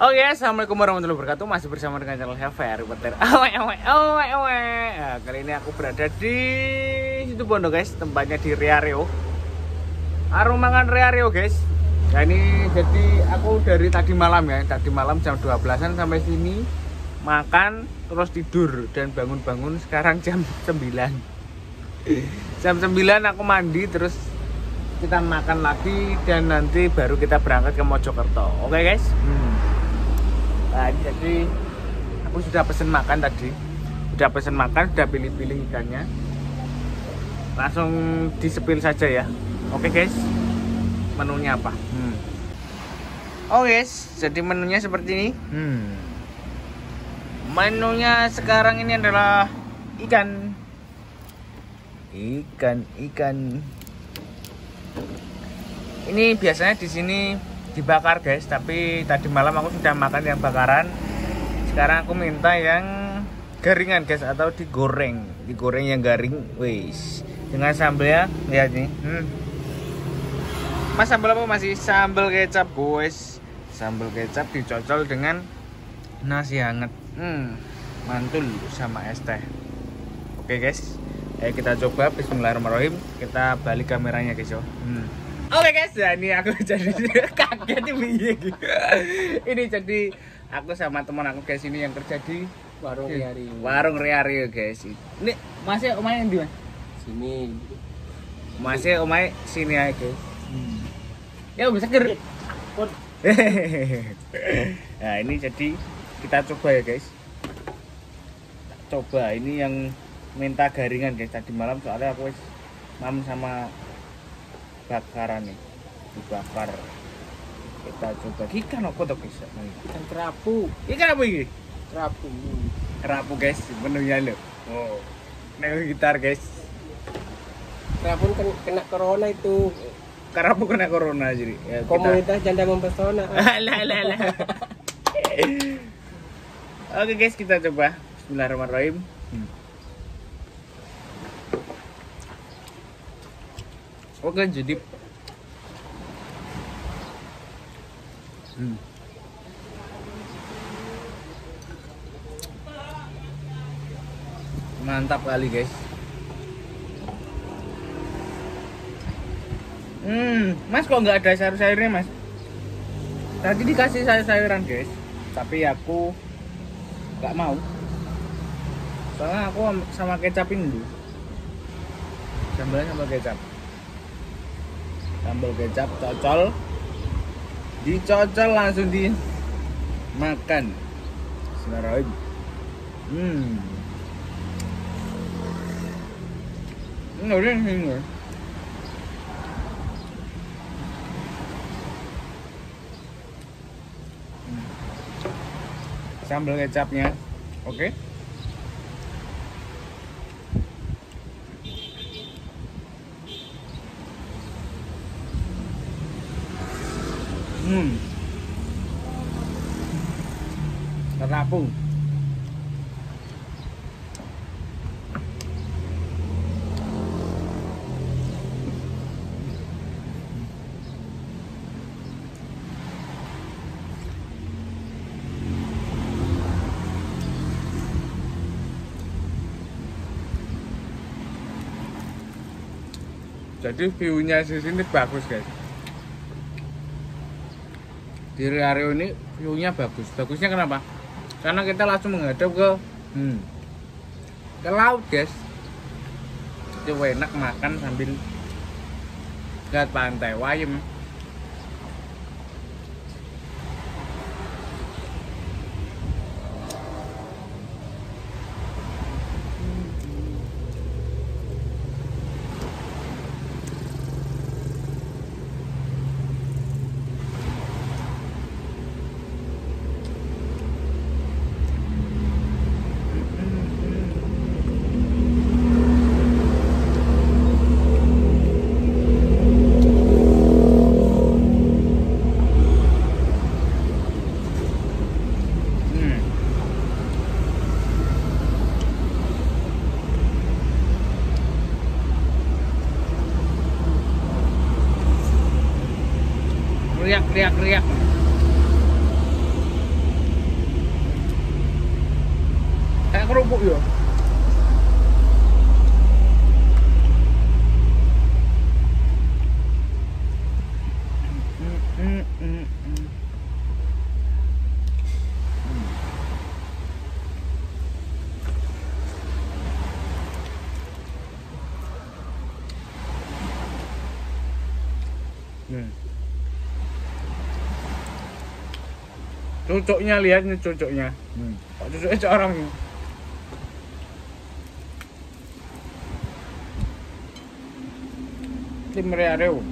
Oke, assalamualaikum warahmatullahi wabarakatuh. Masih bersama dengan channel Hefer Peter. Awe, awe, awe, awe. Nah, kali ini aku berada di situ Bondo guys, tempatnya di Riario. Arung mangan Riario guys. Nah ini jadi aku dari tadi malam ya, tadi malam jam 12-an sampai sini makan terus tidur dan bangun-bangun sekarang jam 9 jam 9 aku mandi terus kita makan lagi dan nanti baru kita berangkat ke Mojokerto oke guys hmm. Nah ini jadi aku sudah pesen makan tadi. Sudah pesen makan sudah pilih-pilih ikannya. Langsung disepil saja ya. Oke guys. Menunya apa? Hmm. oh guys. Jadi menunya seperti ini. Hmm. menunya sekarang ini adalah ikan. Ikan ikan. Ini biasanya di sini dibakar guys. Tapi tadi malam aku sudah makan yang bakaran. Sekarang aku minta yang garingan guys atau digoreng. Digoreng yang garing wis. Dengan sambalnya lihat nih. Hmm. mas sambal apa masih sambal kecap guys sambal kecap dicocol dengan nasi hangat. Hmm, mantul sama es teh. Oke guys. Ayo kita coba. Bismillahirrahmanirrahim. Kita balik kameranya guys yo. Hmm. Oke guys, ya ini aku jadi kaget nih Ini jadi aku sama teman aku guys ini yang kerja di warung Riari. warung Riari guys. Ini masih omai yang di mana? Sini. Masih omai sini aja guys. Hmm. Ya bisa ger. nah ini jadi kita coba ya guys. Coba ini yang minta garingan guys tadi malam soalnya aku wis mam sama bakaran nih dibakar kita coba ikan apa tuh guys Ikan kerapu. ikan apa ini Kerapu. kerapu guys menunya lo oh nengok gitar guys Kerapu kan kena corona itu. kerapu kena corona jadi ya, kita- Komunitas janda mempesona. Alah, alah, alah. Oke guys, kita coba. Bismillahirrahmanirrahim. Hmm. Oke, jadi Hmm. Mantap kali, guys. Hmm, Mas kok nggak ada sayur-sayurnya, Mas? Tadi dikasih sayur-sayuran guys, tapi aku nggak mau. Soalnya aku sama kecapin dulu. Sambalnya sama kecap. Sambal kecap cocol. Dicocol langsung di makan. Bismillahirrahmanirrahim. Hmm. Udah ini. sambal kecapnya oke hmm. Terapung jadi view-nya di sini bagus guys di area ini view-nya bagus. Bagusnya kenapa? Karena kita langsung menghadap ke hmm, ke laut guys. Itu enak makan sambil lihat pantai. Wayem riak riak riak kayak kerupuk ya Mm, mm, Cocoknya lihat nih cocoknya. Hmm. Kok Cocoknya seorang. Tim Reareo.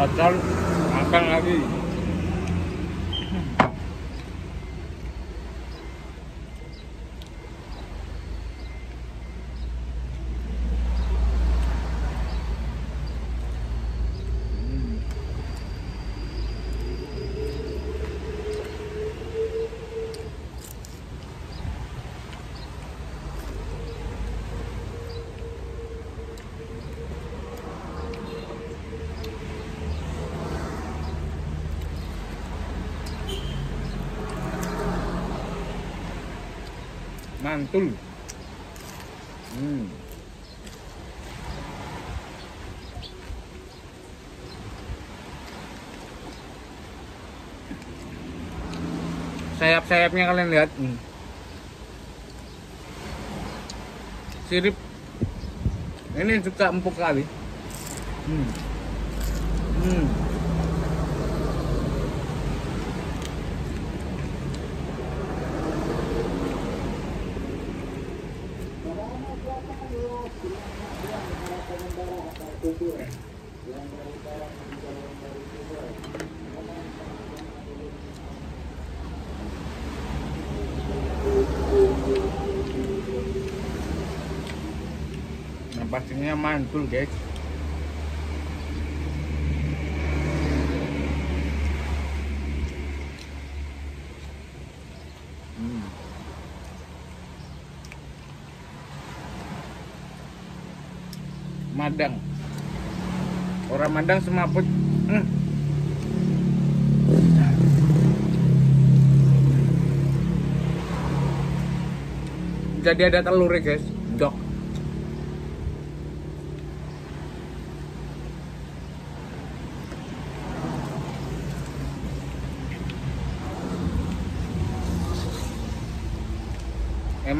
Gatal makan lagi. Mantul. Hmm. Sayap-sayapnya kalian lihat. Hmm. Sirip. Ini juga empuk kali. Hmm. Hmm. Pastinya mantul, guys. Hmm. Madang. Orang Madang semaput. Hmm. Jadi ada telur ya guys. Dok.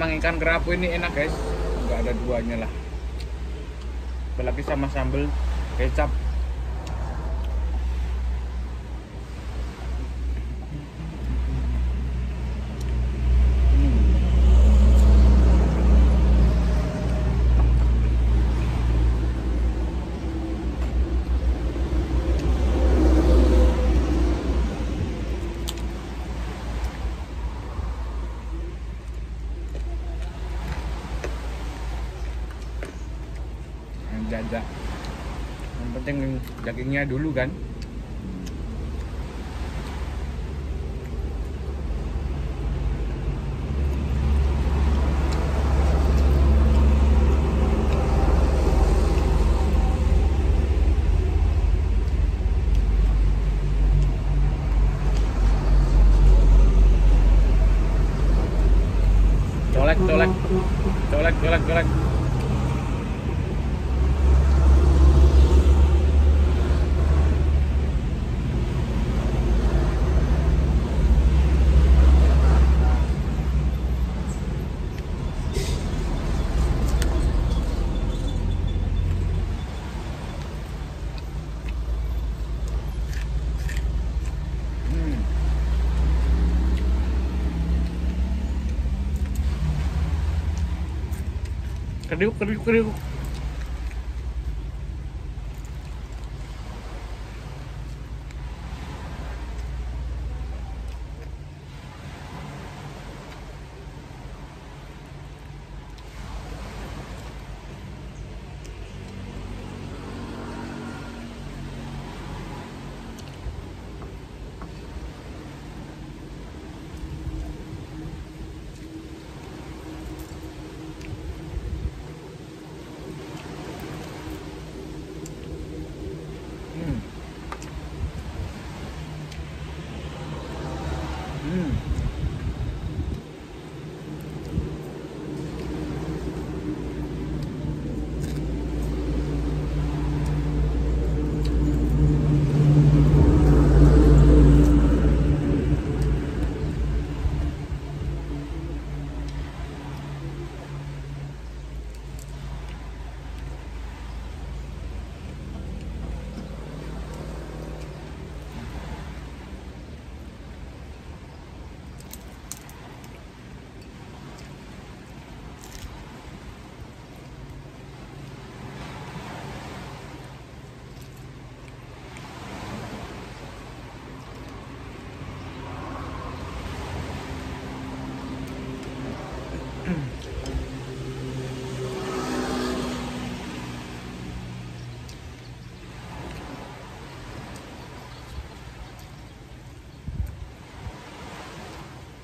Emang ikan kerapu ini enak guys. Nggak ada duanya lah. Apalagi sama sambal kecap. Yang jajak. Yang penting dagingnya dulu kan. Cadê o, cadê o, cadê o? Mm.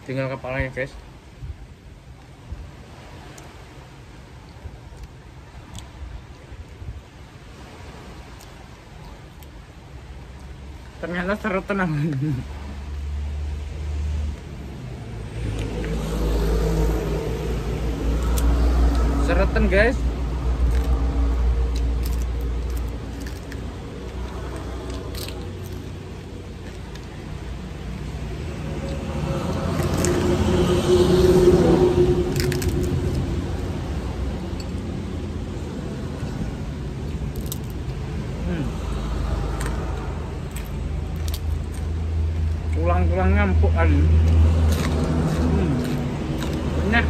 Tinggal kepalanya guys. Ternyata seru tenang seretan guys Hmm. Tulang-tulang ngampuk kan. Hmm. Nah.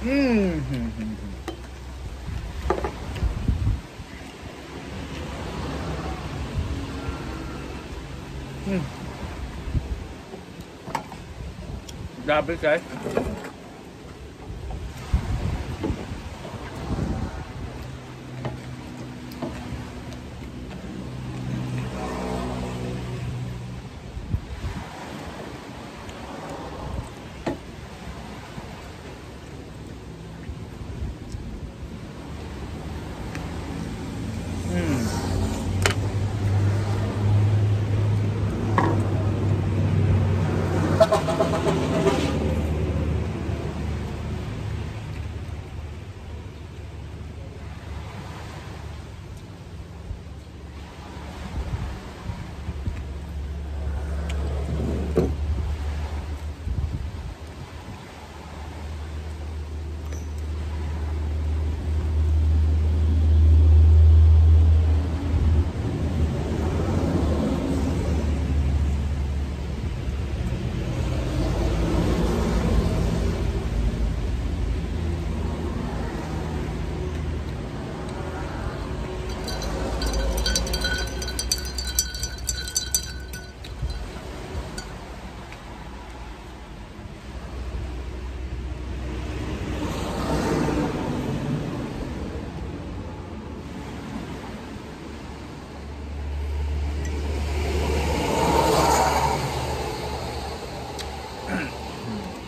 Hmm. hmm, hmm, hmm. Hmm. Udah habis guys. Hmm.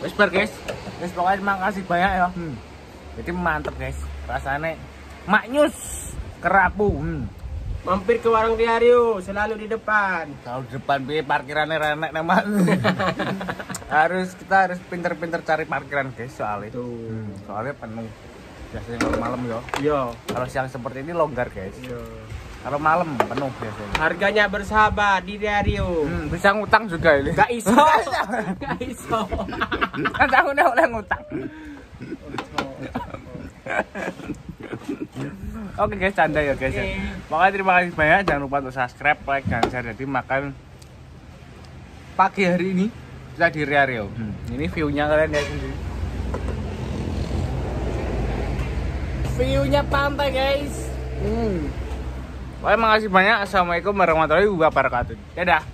Wes bar guys. Wes pokoknya terima kasih banyak ya. Hmm. Jadi mantep guys. Rasanya maknyus kerapu. Hmm. Mampir ke warung Diario, selalu di depan. Kalau di depan bi parkirannya renek nama. harus kita harus pinter-pinter cari parkiran guys soalnya. Tuh. Hmm, soalnya penuh. Biasanya malam ya. Yo. Kalau siang seperti ini longgar guys. Yo. Kalau malam penuh biasanya. Harganya bersahabat di Diario. Hmm, bisa ngutang juga ini. Gak iso. Gak iso. Kan tahu udah oleh ngutang. Oke guys, canda ya guys. ya. Oke. Pokoknya terima kasih banyak. Jangan lupa untuk subscribe, like, dan share. Jadi makan pagi hari ini kita di Rio. Hmm. Ini view-nya kalian lihat sendiri. View-nya pantai guys. Hmm. Pokoknya makasih banyak. Assalamualaikum warahmatullahi wabarakatuh. Dadah.